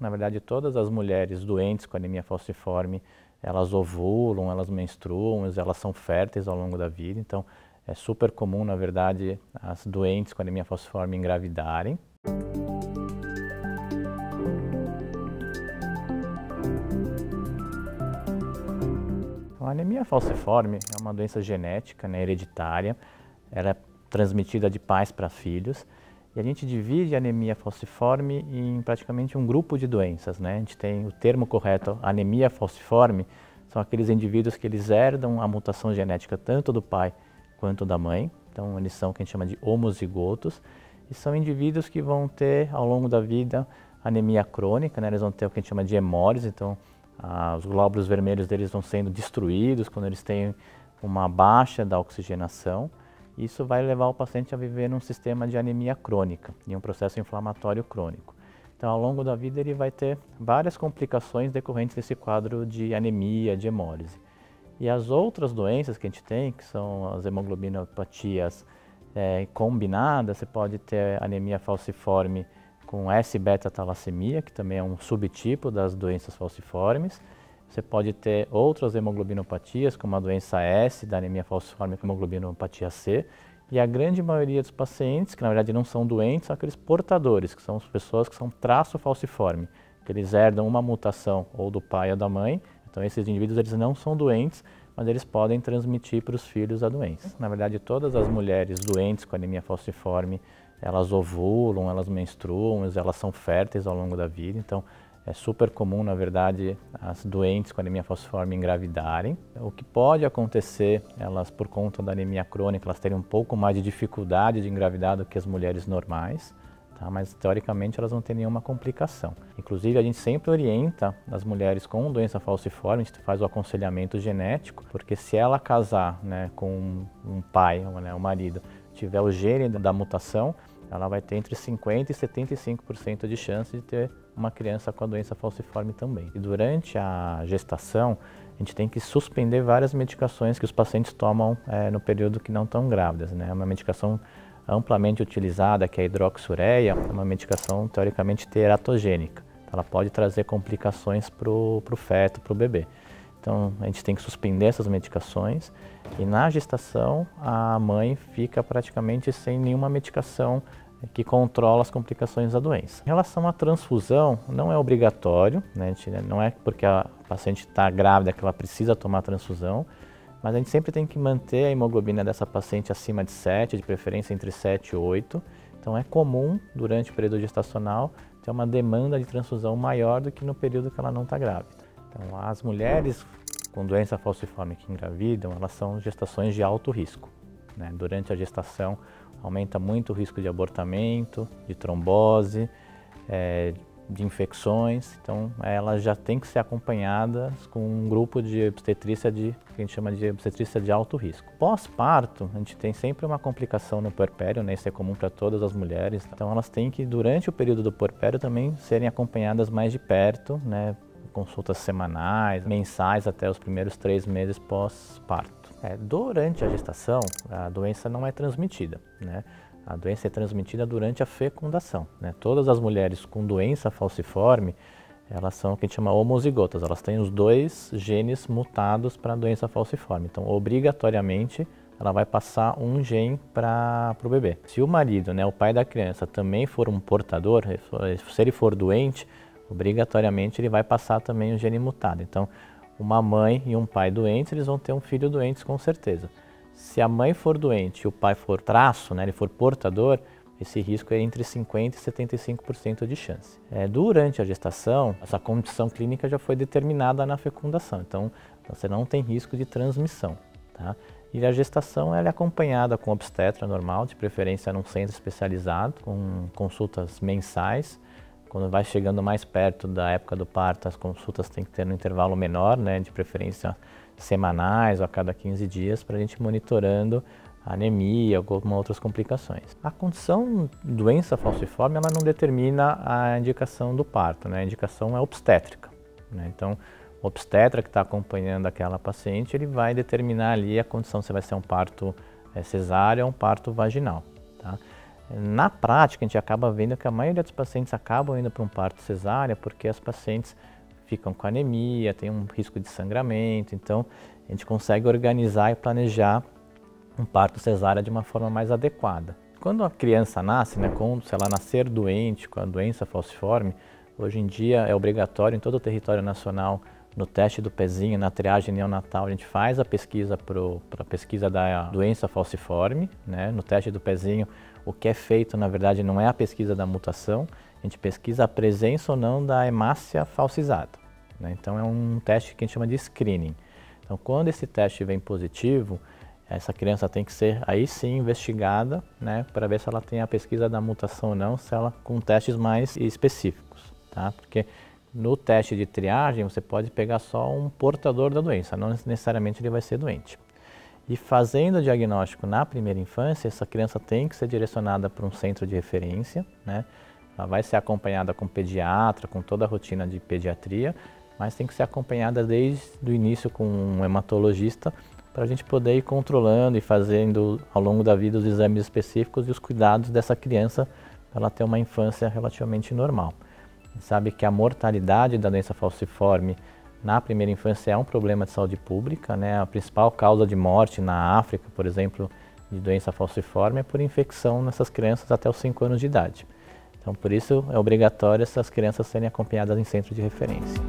Na verdade, todas as mulheres doentes com anemia falciforme, elas ovulam, elas menstruam, elas são férteis ao longo da vida. Então, é super comum, na verdade, as doentes com anemia falciforme engravidarem. A anemia falciforme é uma doença genética, né, hereditária. Ela é transmitida de pais para filhos. E a gente divide a anemia falciforme em praticamente um grupo de doenças, né? A gente tem o termo correto, anemia falciforme, são aqueles indivíduos que eles herdam a mutação genética tanto do pai quanto da mãe. Então, eles são o que a gente chama de homozigotos. E são indivíduos que vão ter, ao longo da vida, anemia crônica, né? Eles vão ter o que a gente chama de hemólise, então ah, os glóbulos vermelhos deles vão sendo destruídos quando eles têm uma baixa da oxigenação. Isso vai levar o paciente a viver num sistema de anemia crônica, em um processo inflamatório crônico. Então, ao longo da vida, ele vai ter várias complicações decorrentes desse quadro de anemia, de hemólise. E as outras doenças que a gente tem, que são as hemoglobinopatias é, combinadas, você pode ter anemia falciforme com S-beta-talassemia, que também é um subtipo das doenças falciformes. Você pode ter outras hemoglobinopatias, como a doença S, da anemia falciforme com hemoglobinopatia C, e a grande maioria dos pacientes, que na verdade não são doentes, são aqueles portadores, que são as pessoas que são traço falciforme, que eles herdam uma mutação ou do pai ou da mãe. Então esses indivíduos eles não são doentes, mas eles podem transmitir para os filhos a doença. Na verdade, todas as mulheres doentes com anemia falciforme, elas ovulam, elas menstruam, elas são férteis ao longo da vida. Então, é super comum, na verdade, as doentes com anemia falciforme engravidarem. O que pode acontecer, elas por conta da anemia crônica, elas terem um pouco mais de dificuldade de engravidar do que as mulheres normais, tá? mas teoricamente elas não têm nenhuma complicação. Inclusive, a gente sempre orienta as mulheres com doença falciforme, a gente faz o aconselhamento genético, porque se ela casar né, com um pai, né, um marido, tiver o gene da mutação, ela vai ter entre 50% e 75% de chance de ter uma criança com a doença falciforme também. E durante a gestação, a gente tem que suspender várias medicações que os pacientes tomam é, no período que não estão grávidas. Né? Uma medicação amplamente utilizada, que é a hidroxureia, é uma medicação teoricamente teratogênica. Ela pode trazer complicações para o feto, para o bebê. Então, a gente tem que suspender essas medicações e na gestação a mãe fica praticamente sem nenhuma medicação que controla as complicações da doença. Em relação à transfusão, não é obrigatório, né? gente, né, não é porque a paciente está grávida que ela precisa tomar transfusão, mas a gente sempre tem que manter a hemoglobina dessa paciente acima de 7, de preferência entre 7 e 8. Então é comum, durante o período gestacional, ter uma demanda de transfusão maior do que no período que ela não está grávida. Então as mulheres com doença falciforme que engravidam, elas são gestações de alto risco. Né? Durante a gestação, aumenta muito o risco de abortamento, de trombose, é, de infecções. Então, elas já têm que ser acompanhadas com um grupo de obstetrícia de, que a gente chama de obstetrícia de alto risco. Pós-parto, a gente tem sempre uma complicação no puerpério, né? isso é comum para todas as mulheres. Então, elas têm que, durante o período do puerpério, também serem acompanhadas mais de perto, né? Consultas semanais, mensais até os primeiros três meses pós-parto. É, durante a gestação, a doença não é transmitida, né? A doença é transmitida durante a fecundação. Né? Todas as mulheres com doença falciforme, elas são o que a gente chama homozigotas, elas têm os dois genes mutados para a doença falciforme. Então, obrigatoriamente, ela vai passar um gene para o bebê. Se o marido, né, o pai da criança, também for um portador, se ele for doente, obrigatoriamente ele vai passar também o gene mutado. Então, uma mãe e um pai doentes, eles vão ter um filho doente com certeza. Se a mãe for doente e o pai for traço, né, ele for portador, esse risco é entre 50% e 75% de chance. É, durante a gestação, essa condição clínica já foi determinada na fecundação, então você não tem risco de transmissão. Tá? E a gestação ela é acompanhada com obstetra normal, de preferência num centro especializado, com consultas mensais quando vai chegando mais perto da época do parto, as consultas têm que ter um intervalo menor, né, de preferência semanais ou a cada 15 dias, para a gente monitorando anemia ou algumas outras complicações. A condição doença falciforme ela não determina a indicação do parto, né? a indicação é obstétrica. Né? Então, o obstetra que está acompanhando aquela paciente, ele vai determinar ali a condição se vai ser um parto é, cesárea ou um parto vaginal. Tá? Na prática, a gente acaba vendo que a maioria dos pacientes acabam indo para um parto cesárea porque as pacientes ficam com anemia, tem um risco de sangramento, então a gente consegue organizar e planejar um parto cesárea de uma forma mais adequada. Quando a criança nasce, né, quando, se ela nascer doente com a doença falciforme, hoje em dia é obrigatório em todo o território nacional no teste do pezinho, na triagem neonatal, a gente faz a pesquisa para a pesquisa da doença falciforme, né? no teste do pezinho, o que é feito, na verdade, não é a pesquisa da mutação, a gente pesquisa a presença ou não da hemácia falcizada. Né? Então, é um teste que a gente chama de screening. Então, quando esse teste vem positivo, essa criança tem que ser aí sim investigada, né, para ver se ela tem a pesquisa da mutação ou não, se ela com testes mais específicos, tá? Porque no teste de triagem você pode pegar só um portador da doença, não necessariamente ele vai ser doente. E fazendo o diagnóstico na primeira infância, essa criança tem que ser direcionada para um centro de referência, né? Ela vai ser acompanhada com pediatra, com toda a rotina de pediatria, mas tem que ser acompanhada desde o início com um hematologista para a gente poder ir controlando e fazendo ao longo da vida os exames específicos e os cuidados dessa criança para ela ter uma infância relativamente normal. Sabe que a mortalidade da doença falciforme na primeira infância é um problema de saúde pública, né? A principal causa de morte na África, por exemplo, de doença falciforme é por infecção nessas crianças até os 5 anos de idade. Então, por isso é obrigatório essas crianças serem acompanhadas em centro de referência.